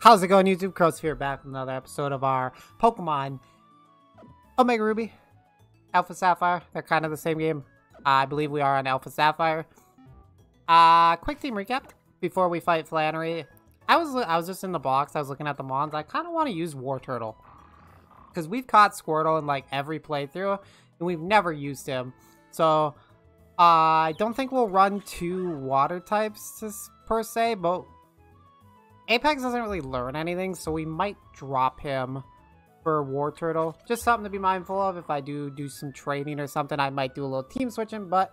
How's it going, YouTube? Crowsphere back with another episode of our Pokemon Omega Ruby, Alpha Sapphire. They're kind of the same game. I believe we are on Alpha Sapphire. Uh, quick team recap before we fight Flannery. I was I was just in the box. I was looking at the Mons. I kind of want to use Wartortle because we've caught Squirtle in like every playthrough, and we've never used him. So uh, I don't think we'll run two water types per se, but Apex doesn't really learn anything, so we might drop him for Wartortle. Just something to be mindful of. If I do do some training or something, I might do a little team switching, but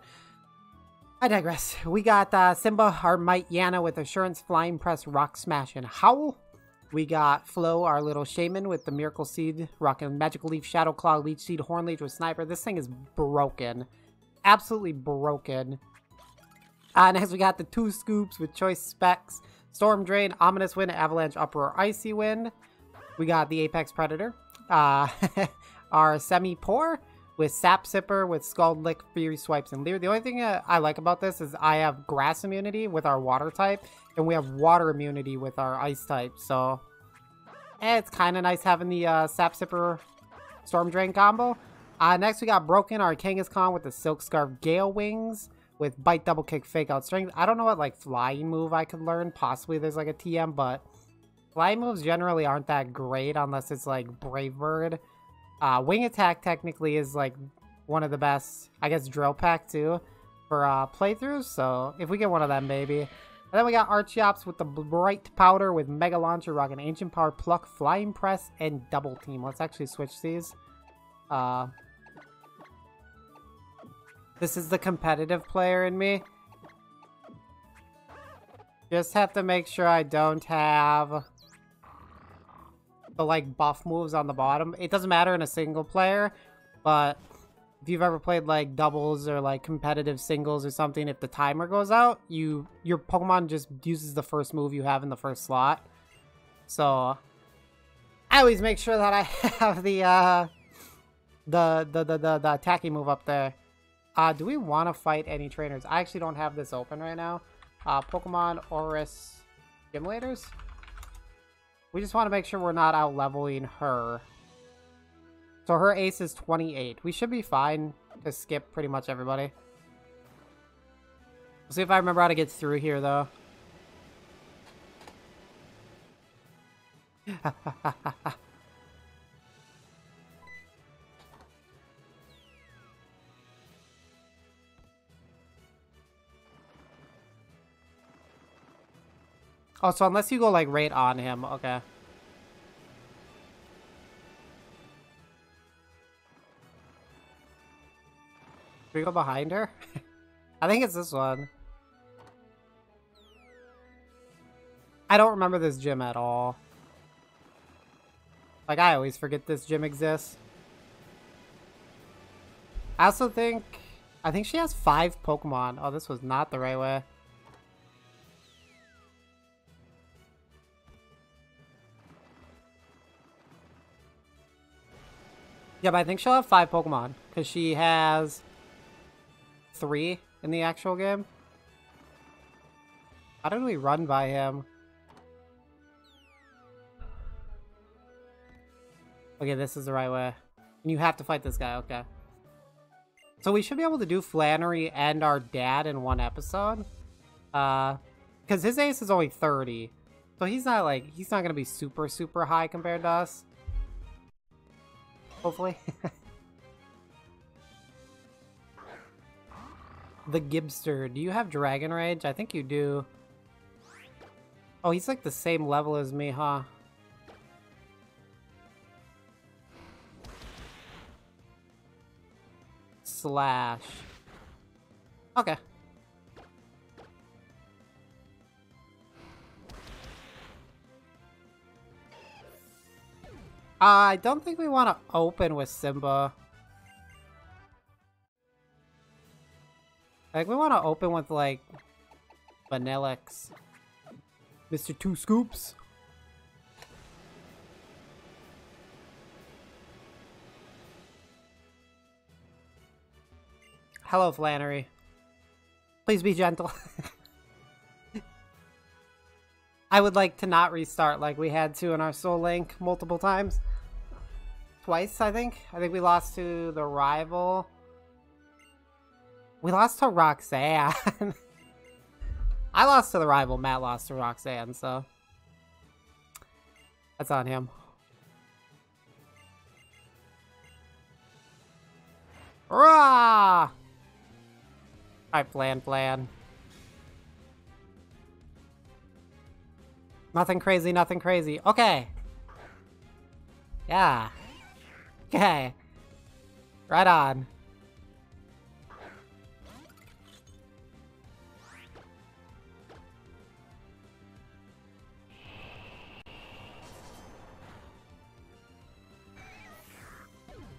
I digress. We got uh, Simba, our Mightyena with Assurance, Flying Press, Rock Smash, and Howl. We got Flo, our little Shaymin with the Miracle Seed, rocking Magical Leaf, Shadow Claw, Leech Seed, Horn Leech with Sniper. This thing is broken. Absolutely broken. Uh, next we got the two scoops with Choice Specs. Storm Drain, Ominous Wind, Avalanche, Uproar, Icy Wind. We got the Apex Predator. Uh, our Simipour with Sap Sipper, with Scald Lick, Fury Swipes, and Leer. The only thing uh, I like about this is I have Grass immunity with our Water type, and we have Water immunity with our Ice type, so... Eh, it's kind of nice having the uh, Sap Sipper Storm Drain combo. Uh, next we got Broken, our Kangaskhan with the Silk Scarf Gale Wings with bite, double kick, fake out strength. I don't know what like flying move I could learn. Possibly there's like a TM, but flying moves generally aren't that great unless it's like Brave Bird. Uh, wing attack technically is like one of the best. I guess Drill Peck too for uh, playthroughs. So if we get one of them, maybe. And then we got Archeops with the Bright Powder with Mega Launcher, rocking Ancient Power, Pluck, Flying Press, and Double Team. Let's actually switch these. Uh, this is the competitive player in me. Just have to make sure I don't have the like buff moves on the bottom. It doesn't matter in a single player, but if you've ever played like doubles or like competitive singles or something, if the timer goes out, you your Pokemon just uses the first move you have in the first slot. So I always make sure that I have the uh the the the the, the attacking move up there. Uh, do we want to fight any trainers? I actually don't have this open right now. Uh, Pokemon ORAS Simulators? We just want to make sure we're not out leveling her. So her ace is 28. We should be fine to skip pretty much everybody. We'll see if I remember how to get through here, though. Oh, so unless you go, like, right on him, okay. Should we go behind her? I think it's this one. I don't remember this gym at all. Like, I always forget this gym exists. I also think... I think she has five Pokemon. Oh, this was not the right way. Yeah, but I think she'll have five Pokemon. Because she has three in the actual game. How did we run by him? Okay, this is the right way. And you have to fight this guy, okay. So we should be able to do Flannery and our dad in one episode. Uh, because his ace is only 30. So he's not like, he's not going to be super, super high compared to us hopefully. the Gibster. Do you have Dragon Rage? I think you do. Oh, he's like the same level as me, huh? Slash. Okay. I don't think we want to open with Simba. Like, we want to open with, like, Vanillish. Mr. Two Scoops. Hello, Flannery. Please be gentle. I would like to not restart like we had to in our Soul Link multiple times. Twice, I think. I think we lost to the rival. We lost to Roxanne. I lost to the rival. Matt lost to Roxanne, so that's on him. Rah! Alright, plan, plan. Nothing crazy, nothing crazy. Okay. Yeah. Okay. Right on.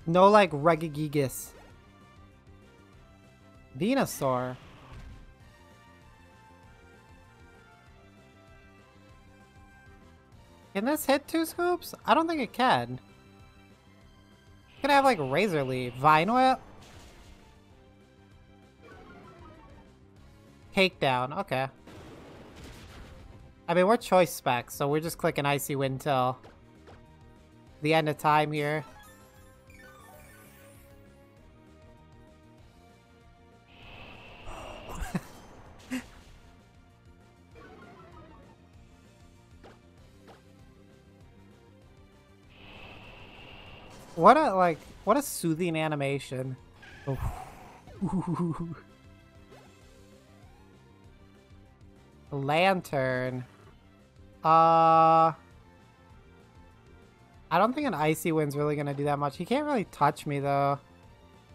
No, like, Regigigas. Venusaur. Can this hit two scoops? I don't think it can. Can I have like Razor Leaf? Vine Whip? Takedown, okay. I mean, we're choice specs, so we're just clicking Icy Wind till the end of time here. What a, like, what a soothing animation. Lanturn. Uh... I don't think an Icy Wind's really gonna do that much. He can't really touch me, though.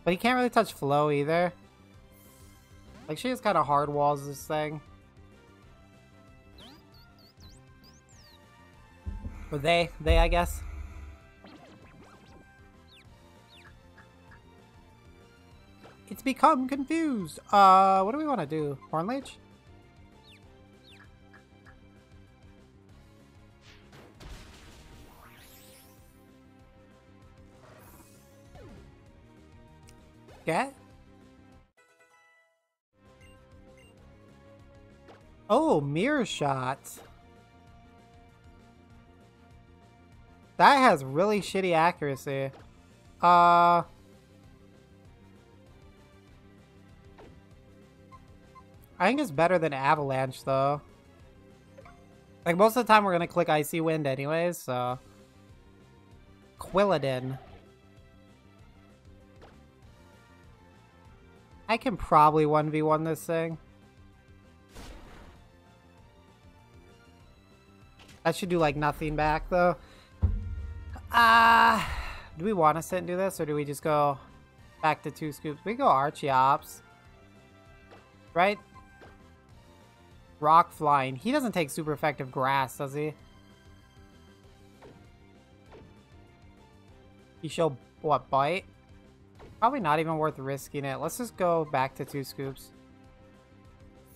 But he can't really touch Flo, either. Like, she has kind of hard walls, this thing. Or they. They, I guess. Become confused. Uh, what do we want to do? Horn Leech? Get? Oh, mirror shot. That has really shitty accuracy. Uh... I think it's better than Avalanche, though. Like, most of the time we're gonna click Icy Wind anyways, so... Quilladin. I can probably 1v1 this thing. That should do, like, nothing back, though. Ah... Uh, do we want to sit and do this, or do we just go back to two scoops? We go Archeops. Right? Rock flying. He doesn't take super effective grass, does he? He show what bite? Probably not even worth risking it. Let's just go back to two scoops.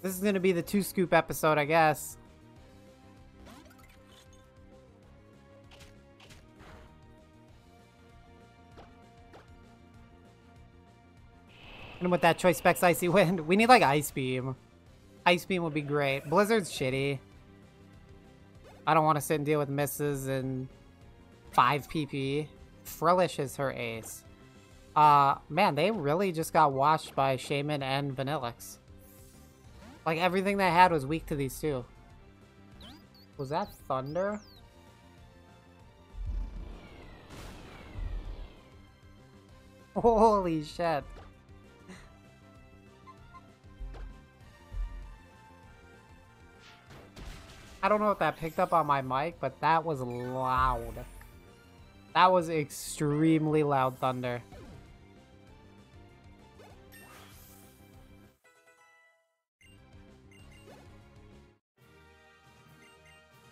This is gonna be the two scoop episode, I guess. And with that choice specs icy wind, we need like ice beam. Ice Beam would be great. Blizzard's shitty. I don't want to sit and deal with misses and 5 PP. Frillish is her ace. Uh, man, they really just got washed by Shaymin and Vanillish. Like, everything they had was weak to these two. Was that Thunder? Holy shit. I don't know if that picked up on my mic, but that was loud. That was extremely loud thunder.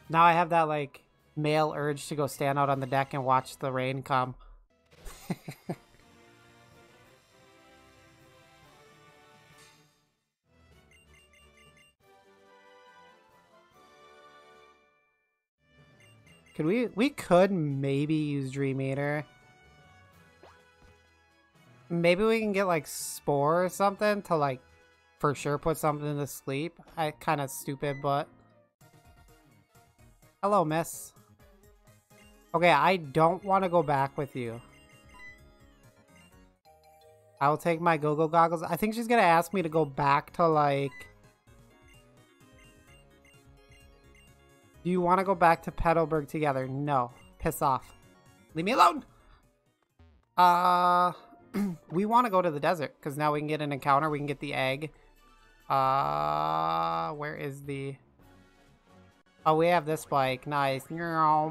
Now I have that, like, male urge to go stand out on the deck and watch the rain come. Could we, we could maybe use Dream Eater. Maybe we can get like Spore or something to like for sure put something to sleep. I kind of stupid, but Hello, miss. Okay, I don't want to go back with you. I'll take my go-go goggles. I think she's gonna ask me to go back to, like... Do you want to go back to Petalburg together? No. Piss off. Leave me alone! Uh... we want to go to the desert, because now we can get an encounter. We can get the egg. Uh... Where is the... Oh, we have this bike. Nice. Uh,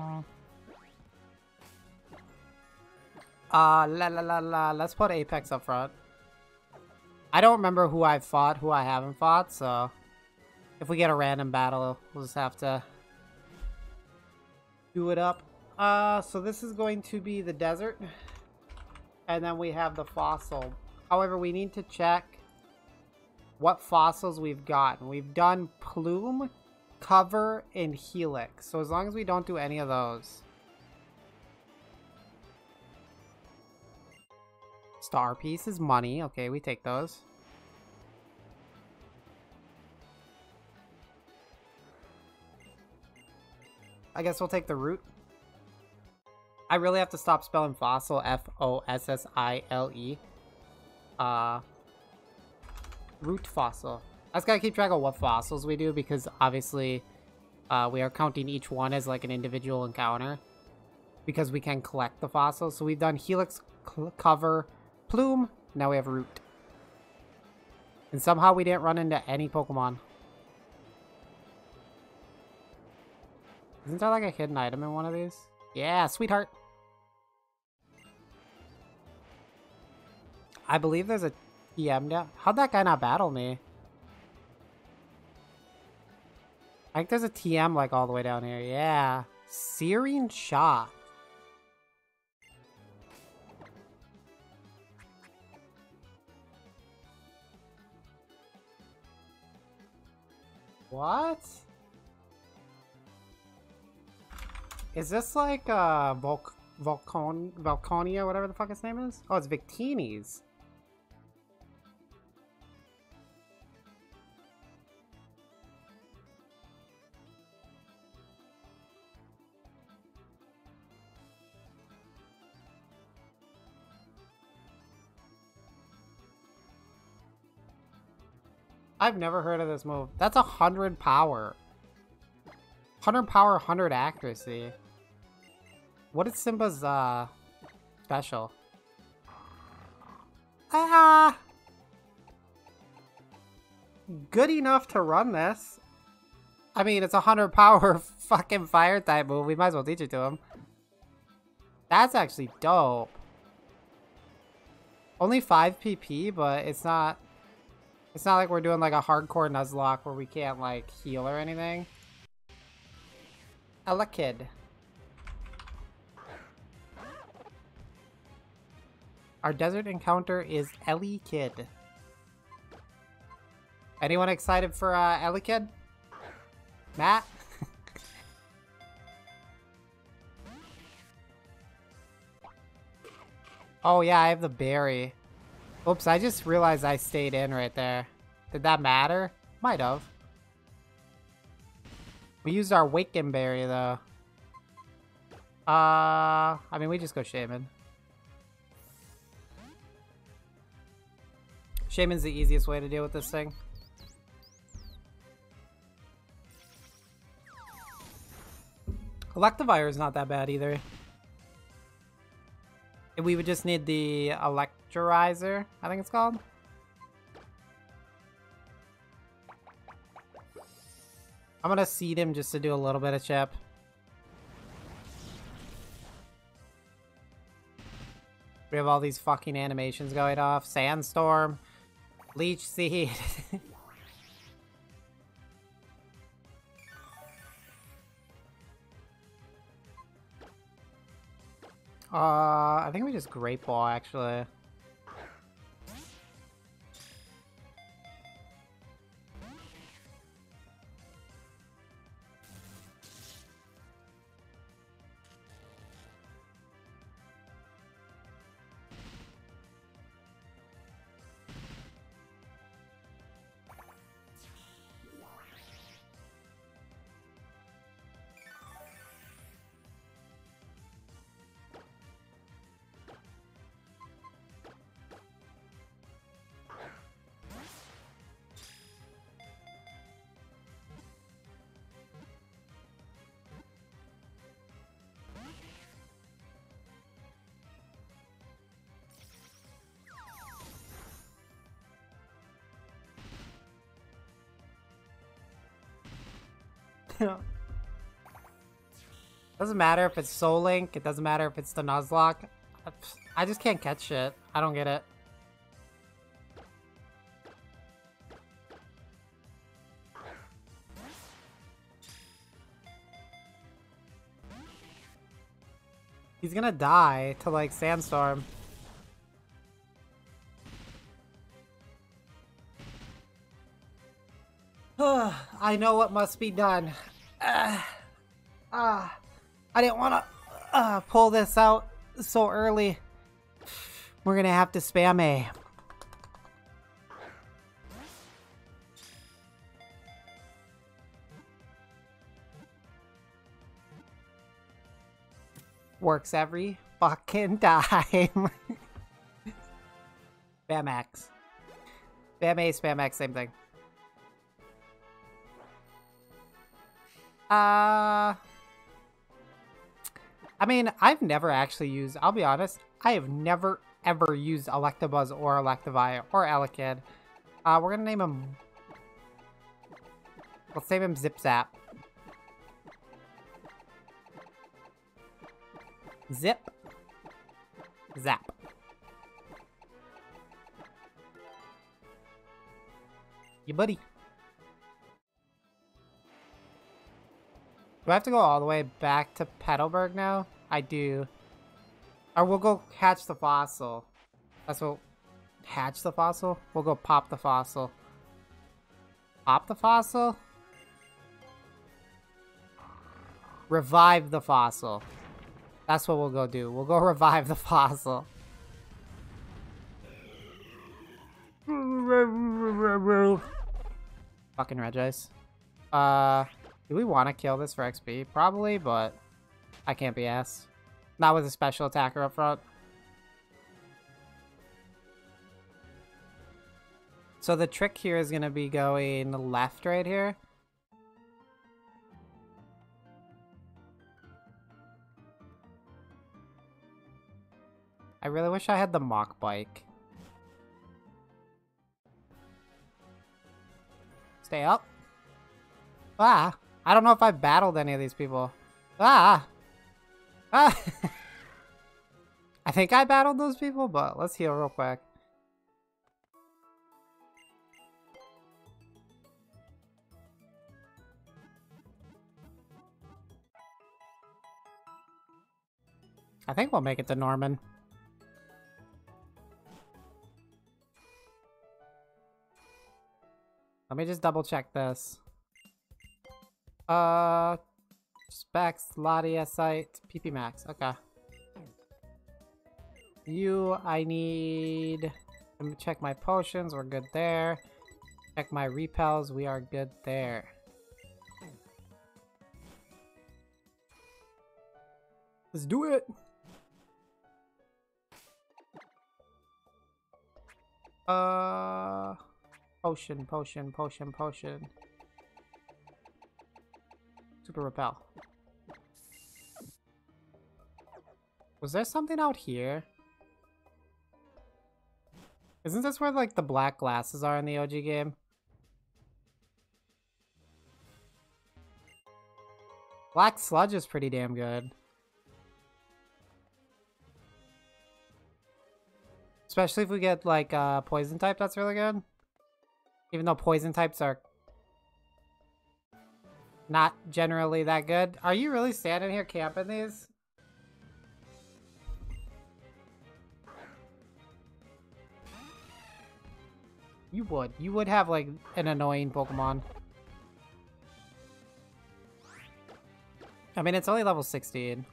la la la la. Let's put Apex up front. I don't remember who I've fought, who I haven't fought, so... If we get a random battle, we'll just have to... Do it up. Uh, so this is going to be the desert. And then we have the fossil. However, we need to check what fossils we've gotten. We've done Plume, Cover, and Helix. So as long as we don't do any of those... Star piece is money. Okay, we take those. I guess we'll take the root. I really have to stop spelling fossil F-O-S-S-I-L-E. Uh, root fossil. I just gotta keep track of what fossils we do because obviously uh, we are counting each one as like an individual encounter because we can collect the fossils. So we've done helix cover, Plume, now we have Root. And somehow we didn't run into any Pokemon. Isn't there like a hidden item in one of these? Yeah, sweetheart! I believe there's a TM down. How'd that guy not battle me? I think there's a TM like all the way down here. Yeah. Searing Shot. What? Is this like uh Volc Volcon Volconia, whatever the fuck its name is? Oh, it's Victini's. I've never heard of this move. That's a hundred power. 100 power, 100 accuracy. What is Simba's, uh, special? Ah! Good enough to run this. I mean, it's a 100 power fucking fire type move. We might as well teach it to him. That's actually dope. Only 5 PP, but it's not... It's not like we're doing like a hardcore Nuzlocke where we can't like heal or anything. Elekid. Our desert encounter is Ellie Elekid. Anyone excited for uh, Elekid? Matt? oh yeah, I have the berry. Oops, I just realized I stayed in right there. Did that matter? Might have. We used our Waken Berry, though. Uh, I mean, we just go Shaymin. Shaymin's the easiest way to deal with this thing. Electivire is not that bad either. We would just need the Electirizer, I think it's called. I'm gonna seed him just to do a little bit of chip. We have all these fucking animations going off. Sandstorm. Leech Seed. uh, I think we just Great Ball, actually. Doesn't matter if it's Soul Link. It doesn't matter if it's the Nuzlocke. I just can't catch shit. I don't get it. He's gonna die to like Sandstorm. I know what must be done. Uh, uh, I didn't want to uh, pull this out so early. We're gonna have to spam A. Works every fucking time. spam X. Spam A, spam X, same thing. Uh... I mean, I've never actually used, I'll be honest, I have never ever used Electabuzz or Electivire or Elekid. Uh, we're gonna name him, let's name him Zip Zap. Zip. Zap. You buddy. Do I have to go all the way back to Petalburg now? I do. Or we'll go catch the fossil. That's what... Hatch the fossil? We'll go pop the fossil. Pop the fossil? Revive the fossil. That's what we'll go do. We'll go revive the fossil. Fucking Regice. Uh... Do we want to kill this for XP? Probably, but I can't be asked. Not with a special attacker up front. So the trick here is going to be going left right here. I really wish I had the Mach Bike. Stay up. Ah. I don't know if I battled any of these people. Ah! Ah! I think I battled those people, but let's heal real quick. I think we'll make it to Norman. Let me just double check this. Uh, specs, Ladia site, PP max. Okay. You, I need. Let me check my potions. We're good there. Check my repels. We are good there. Let's do it. Uh, potion, potion, potion, potion. Super repel. Was there something out here? Isn't this where like the black glasses are in the OG game? Black sludge is pretty damn good. Especially if we get like uh, poison type, that's really good. Even though poison types are not generally that good. Are you really standing here camping these? You would. You would have, like, an annoying Pokemon. I mean, it's only level 16.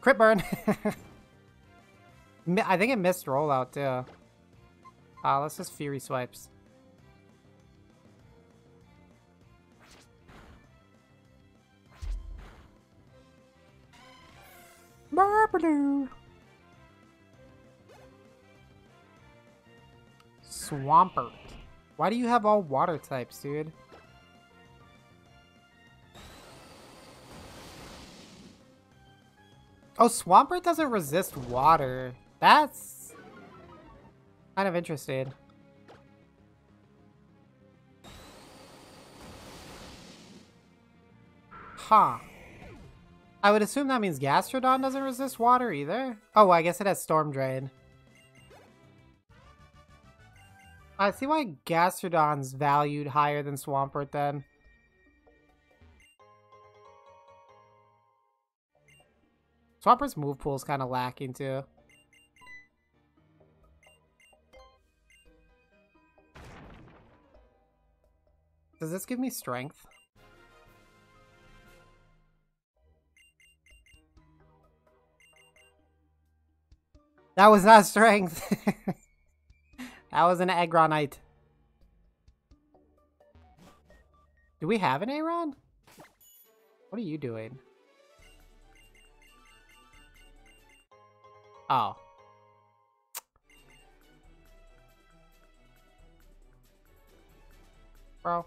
Crit burn! I think it missed rollout, too. Uh, let's just Fury Swipes. Swamper. Swampert. Why do you have all water types, dude? Oh, Swampert doesn't resist water. That's kind of interesting. Huh. I would assume that means Gastrodon doesn't resist water either. Oh, I guess it has Storm Drain. I see why Gastrodon's valued higher than Swampert then. Swampert's move pool is kind of lacking too. Does this give me strength? That was not strength. that was an Aggronite. Do we have an Aron? What are you doing? Oh. Bro.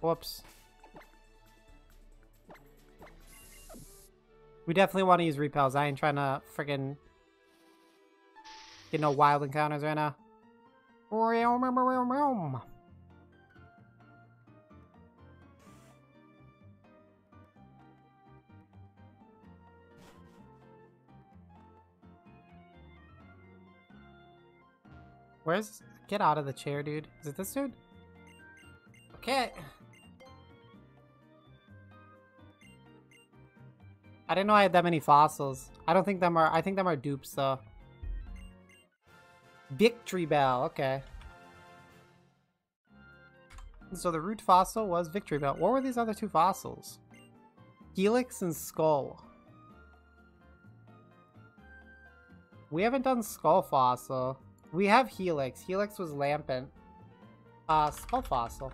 Whoops. We definitely want to use repels. I ain't trying to friggin' get no wild encounters right now. Where's... Get out of the chair, dude. Is it this dude? Okay. Didn't know I had that many fossils. I don't think them are... I think them are dupes, though. Victreebel, Okay. So the root fossil was Victreebel. What were these other two fossils? Helix and Skull. We haven't done Skull Fossil. We have Helix. Helix was Lampent. Uh, Skull Fossil.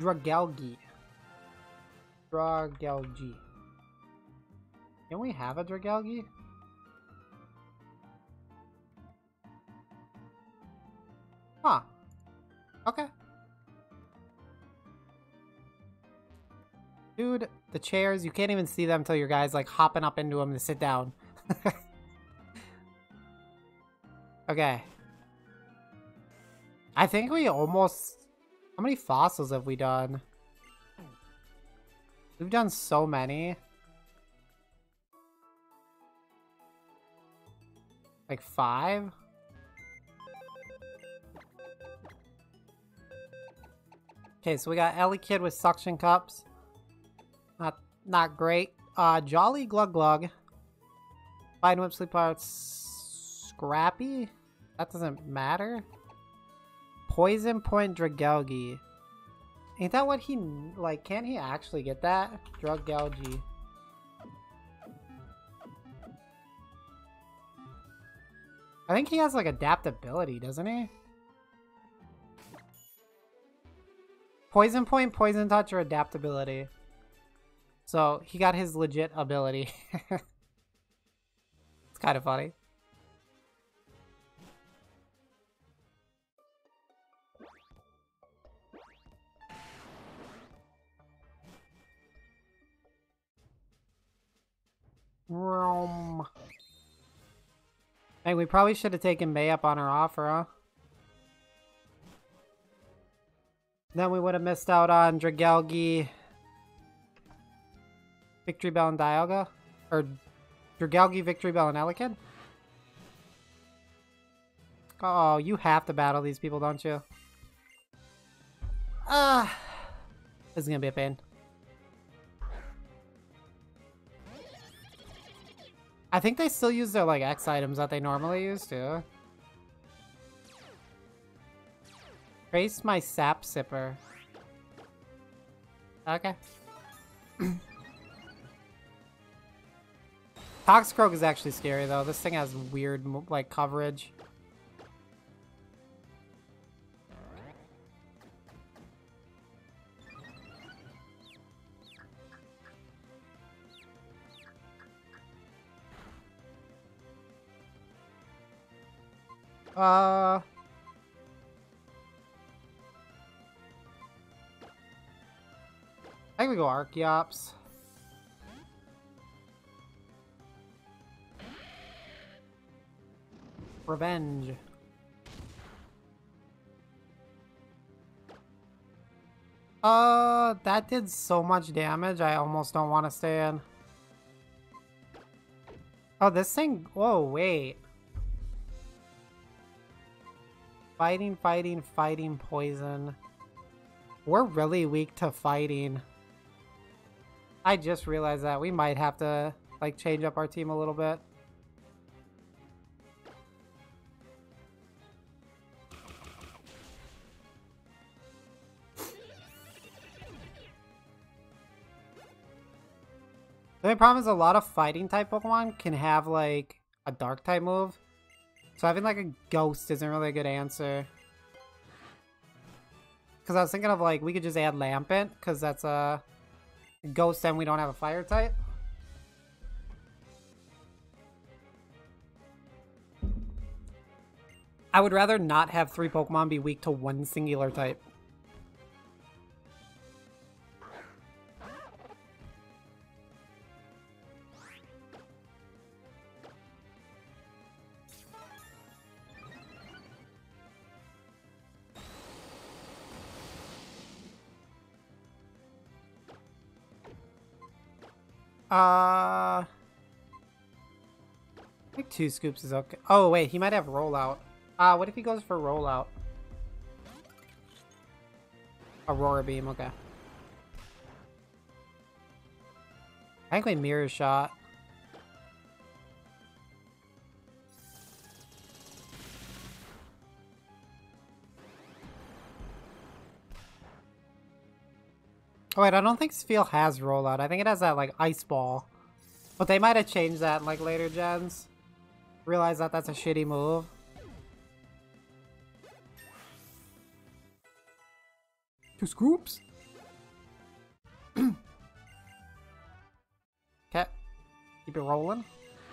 Dragalge. Dragalgi. Can we have a Dragalgi? Huh. Okay. Dude, the chairs, you can't even see them until your guy's like hopping up into them to sit down. okay. I think we almost how many fossils have we done? We've done so many. Like five? Okay, so we got Ellie Elekid with suction cups. Not not great. Uh Jolly Glug Glug. Fine Whip Sleep Scrappy? That doesn't matter. Poison Point Dragalge. Ain't that what he, like, can't he actually get that? Dragalge. I think he has, like, adaptability, doesn't he? Poison Point, Poison Touch, or adaptability. So, he got his legit ability. it's kind of funny. Rom. Hey, we probably should have taken May up on her offer, huh? Then we would have missed out on Dragalge, Victreebel, and Dialga? Or Dragalge, Victreebel, and Elekid? Oh, you have to battle these people, don't you? Ah, this is gonna be a pain. I think they still use their, like, X items that they normally use, too. Trace my sap sipper. Okay. Toxicroak is actually scary, though. This thing has weird, like, coverage. Uh... I think we go Archeops. Revenge. Uh, that did so much damage, I almost don't want to stay in. Oh, this thing... Whoa, wait. Fighting, fighting, fighting, poison. We're really weak to fighting. I just realized that. We might have to, like, change up our team a little bit. The only problem is a lot of fighting type Pokemon can have like a dark type move. So having like a ghost isn't really a good answer. Because I was thinking of like, we could just add Lampent because that's a ghost and we don't have a fire type. I would rather not have three Pokemon be weak to one singular type. Uh, I think two scoops is okay. Oh, wait, he might have rollout. Uh, what if he goes for rollout? Aurora Beam, okay. I think we Mirror Shot. Oh wait, I don't think Spheal has rollout. I think it has that like ice ball. But they might have changed that in like later gens. Realize that that's a shitty move. Two scoops? okay. Keep it rolling.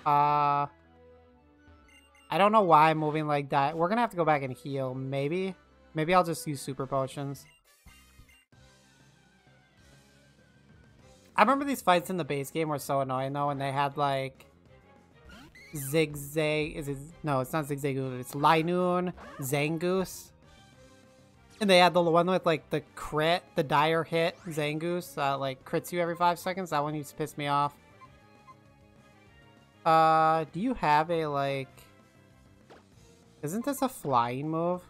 Uh... I don't know why I'm moving like that. We're gonna have to go back and heal, maybe? Maybe I'll just use super potions. I remember these fights in the base game were so annoying though, and they had like Zigzag. Is it no? It's not Zigzag. It's Linoone, Zangoose, and they had the one with like the crit, the dire hit Zangoose, uh, like crits you every five seconds. That one used to piss me off. Uh, do you have a like? Isn't this a flying move?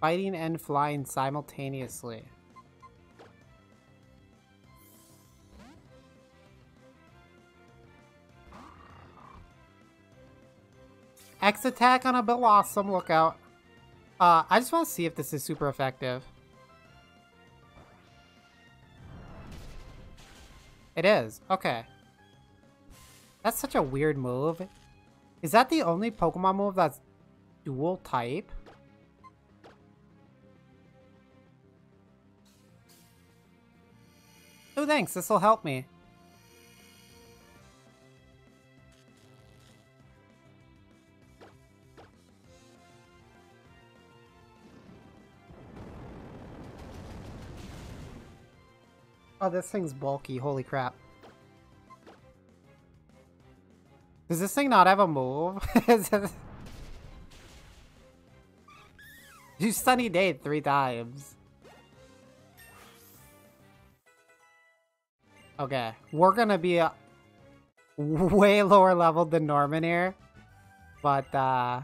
Fighting and flying simultaneously. X attack on a Bellossom, look out. Uh, I just want to see if this is super effective. It is. Okay. That's such a weird move. Is that the only Pokemon move that's dual type? Oh, thanks. This will help me. Oh, this thing's bulky. Holy crap. Does this thing not have a move? you sunny day three times. Okay, we're gonna be a way lower level than Norman here. But, uh,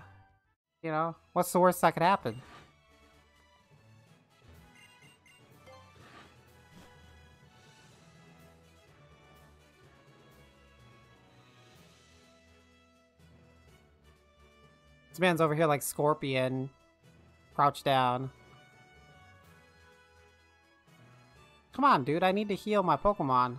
you know, what's the worst that could happen? This man's over here like Scorpion. Crouch down. Come on, dude. I need to heal my Pokemon.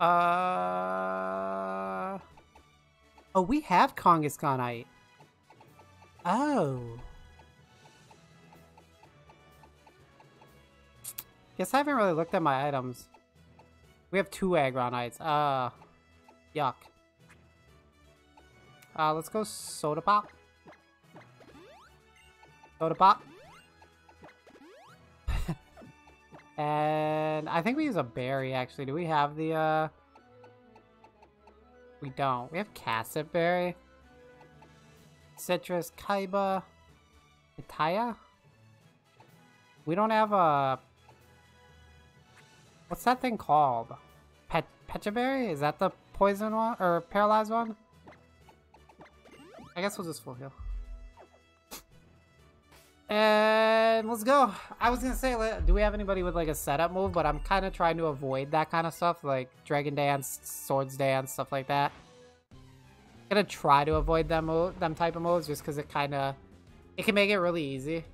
Uh... Oh, we have Kangaskhanite. Oh. Guess I haven't really looked at my items. We have two Aggronites. Uh, yuck. Uh, let's go Soda Pop. Soda Pop. And I think we use a berry, actually. Do we have the, uh... We don't. We have Casset Berry. Sitrus, Kaiba, Itaya? We don't have a... What's that thing called? Pet Pechaberry? Is that the poison one? Or paralyzed one? I guess we'll just full heal. And let's go. I was gonna say, do we have anybody with like a setup move? But I'm kind of trying to avoid that kind of stuff, like Dragon Dance, Swords Dance, stuff like that. Gonna try to avoid them them type of moves just because it kind of it can make it really easy.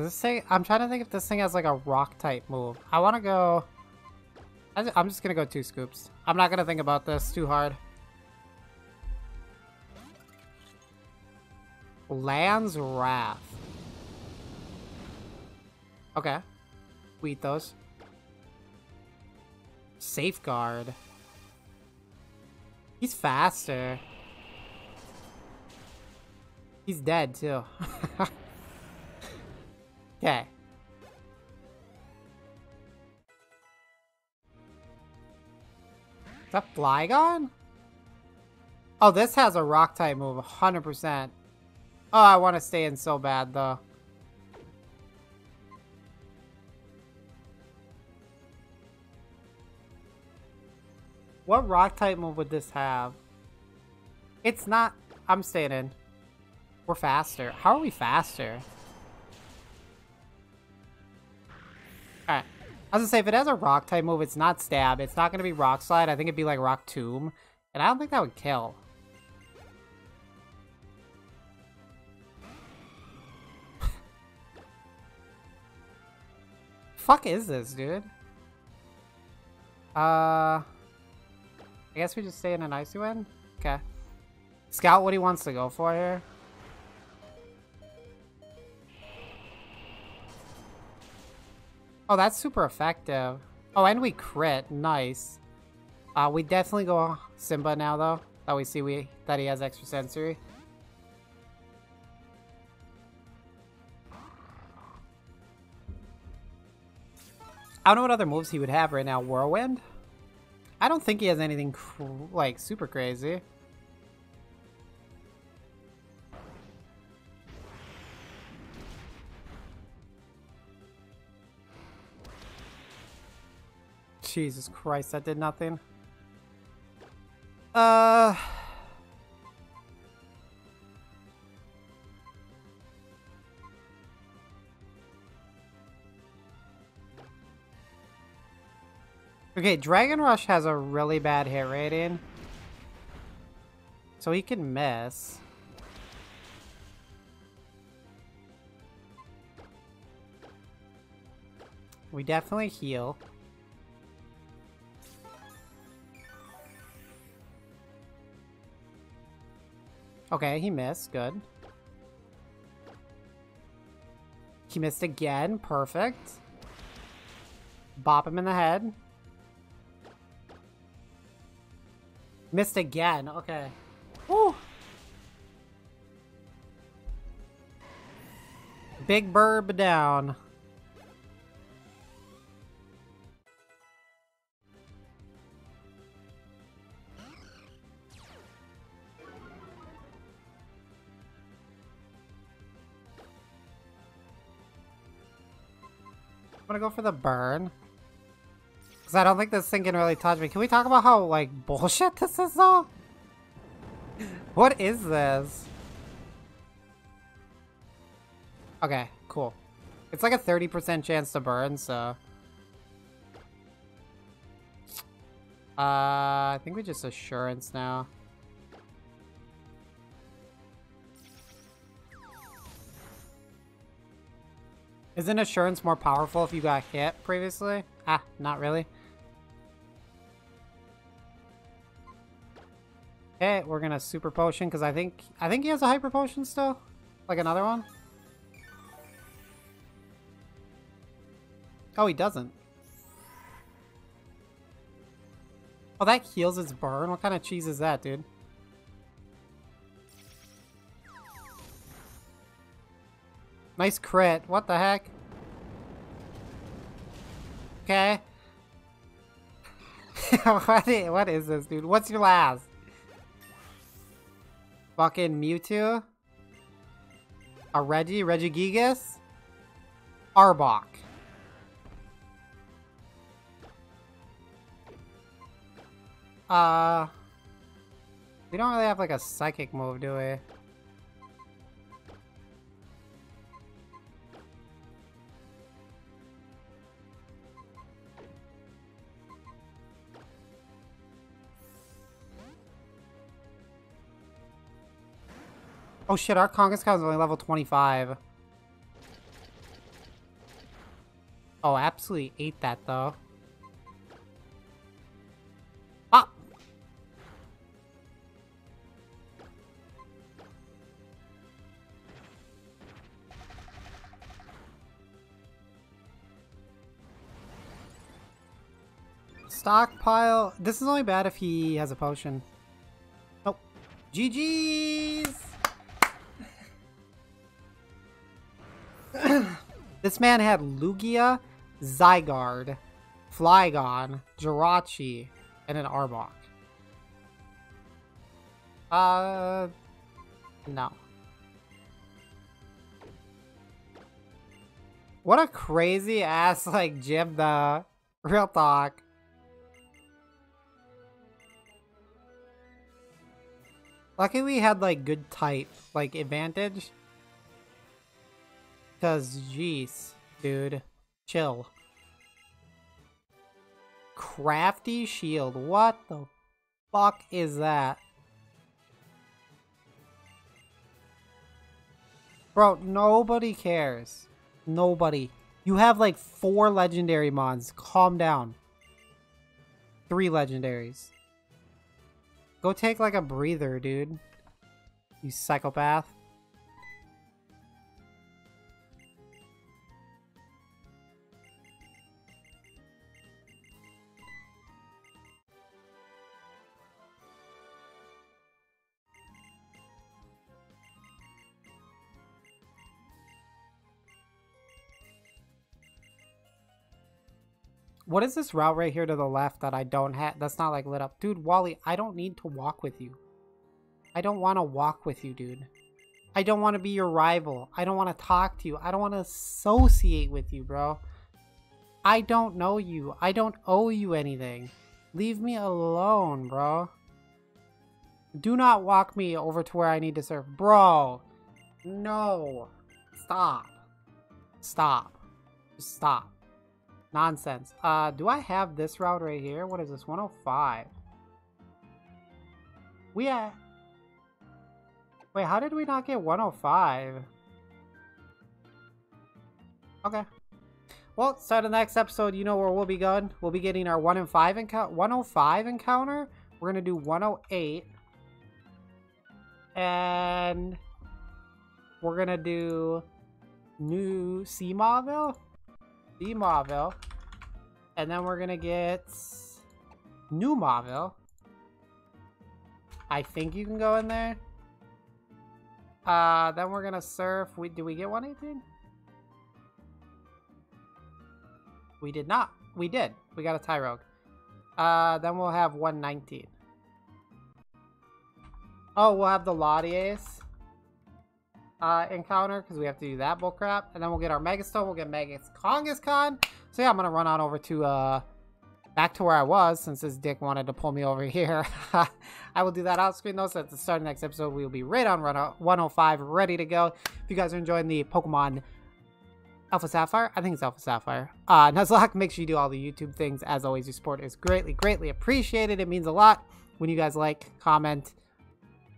Does this thing... I'm trying to think if this thing has like a rock type move. I want to go... I'm just to go two scoops. I'm not to think about this too hard. Land's Wrath. Okay. We eat those. Safeguard. He's faster. He's dead, too. Okay. Is that Flygon? Oh, this has a rock type move, 100%. Oh, I want to stay in so bad, though. What rock type move would this have? It's not... I'm staying in. We're faster. How are we faster? I was gonna say, if it has a rock type move, it's not stab. It's not gonna be rock slide. I think it'd be like rock tomb. And I don't think that would kill. Fuck is this, dude? Uh... I guess we just stay in an icy wind? Okay. Scout what he wants to go for here. Oh, that's super effective. Oh, and we crit. Nice. Uh, we definitely go Simba now, though. That we see we that he has Extrasensory. I don't know what other moves he would have right now. Whirlwind? I don't think he has anything like super crazy. Jesus Christ, that did nothing. Uh... Okay, Dragon Rush has a really bad hit rating. So he can miss. We definitely heal. Okay, he missed. Good. He missed again. Perfect. Bop him in the head. Missed again. Okay. Woo! Big burb down. I'm gonna go for the burn. Because I don't think this thing can really touch me. Can we talk about how, like, bullshit this is, though? What is this? Okay, cool. It's like a 30% chance to burn, so... Uh, I think we just assurance now. Isn't Assurance more powerful if you got hit previously? Ah, not really. Okay, we're gonna super potion because I think I think he has a hyper potion still. Like another one. Oh, he doesn't. Oh, that heals his burn? What kind of cheese is that, dude? Nice crit. What the heck? Okay. what, is, what is this, dude? What's your last? Fucking Mewtwo? A Reggie? Regigigas? Arbok. Uh... We don't really have like a psychic move, do we? Oh shit, our Kangaskhan is only level 25. Oh, absolutely ate that though. Ah! Stockpile. This is only bad if he has a potion. Oh. GG's! This man had Lugia, Zygarde, Flygon, Jirachi, and an Arbok. Uh, no. What a crazy ass, like, gym, the real talk. Lucky we had, like, good type, like, advantage. Because, jeez, dude. Chill. Crafty shield. What the fuck is that? Bro, nobody cares. Nobody. You have like four legendary mons. Calm down. Three legendaries. Go take like a breather, dude. You psychopath. What is this route right here to the left that I don't have? That's not like lit up. Dude, Wally, I don't need to walk with you. I don't want to walk with you, dude. I don't want to be your rival. I don't want to talk to you. I don't want to associate with you, bro. I don't know you. I don't owe you anything. Leave me alone, bro. Do not walk me over to where I need to serve. Bro. No. Stop. Stop. Stop. Nonsense. Uh, do I have this route right here? What is this? 105. We at... Wait, how did we not get 105? Okay. Well, of the next episode, you know where we'll be going. We'll be getting our 1 and 5 encounter. 105 encounter. We're going to do 108. And we're going to do new Sea B Mauville. And then we're gonna get new Mauville. I think you can go in there. Uh, then we're gonna surf. We do we get 118? We did not. We did. We got a Tyrogue. Uh, then we'll have 119. Oh, we'll have the Latias uh, encounter because we have to do that bullcrap. And then we'll get our Megastone. We'll get Megas Kangaskhan. So yeah, I'm going to run on over to, uh, back to where I was since this dick wanted to pull me over here. I will do that off screen though. So at the start of the next episode, we will be right on run 105 ready to go. If you guys are enjoying the Pokemon Alpha Sapphire. I think it's Alpha Sapphire. Uh, Nuzlocke, make sure you do all the YouTube things. As always, your support is greatly, greatly appreciated. It means a lot when you guys like, comment,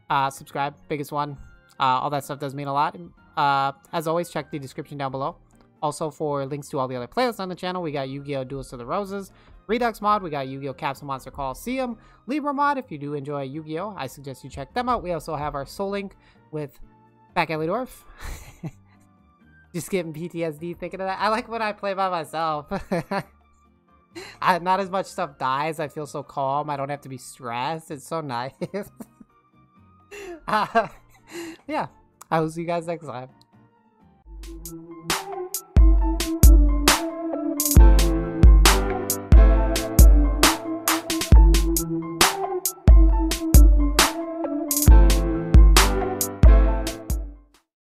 uh, subscribe. Biggest one. Uh, all that stuff does mean a lot. Uh, as always, check the description down below. Also, for links to all the other playlists on the channel, we got Yu-Gi-Oh! Duelist of the Roses, Redux mod, we got Yu-Gi-Oh! Capsule Monster Coliseum, Libra mod, if you do enjoy Yu-Gi-Oh! I suggest you check them out. We also have our Soul Link with Back Alley Dwarf. Just getting PTSD thinking of that. I like when I play by myself. I, not as much stuff dies. I feel so calm. I don't have to be stressed. It's so nice. uh, yeah. I will see you guys next time.